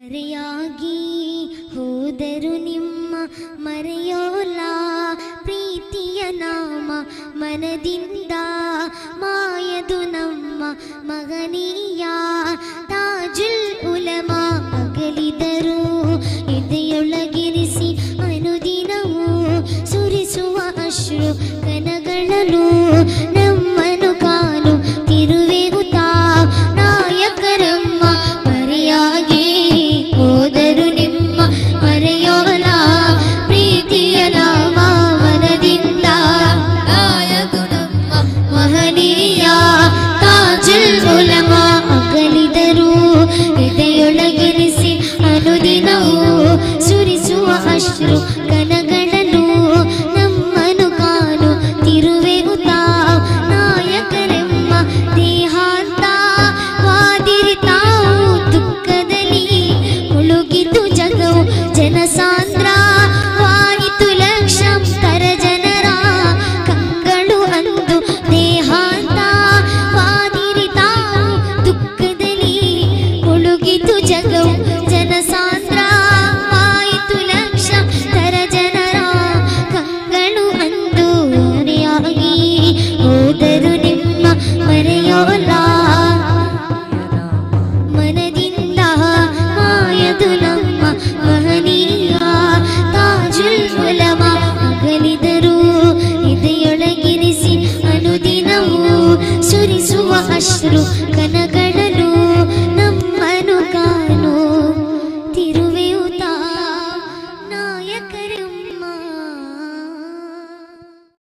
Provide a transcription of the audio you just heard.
ಮರೆಯಾಗಿ ಹೋದರು ನಿಮ್ಮ ಮರೆಯೋಲ ಪ್ರೀತಿಯ ನಾಮ ಮನದಿಂದ ಮಾಯದು ನಮ್ಮ ಮಗನೀಯ ತಾಜುಲ್ ಉಲಮ ಅಗಲಿದರು ಇದೆಯೊಳಗಿರಿಸಿ ಅನುದಿನವೂ ಸುರಿಸುವ ಅಶ್ರು ಕನಗಳಲು ನಮ್ಮನು ಕಾನು. तिव ನಾಯಕರು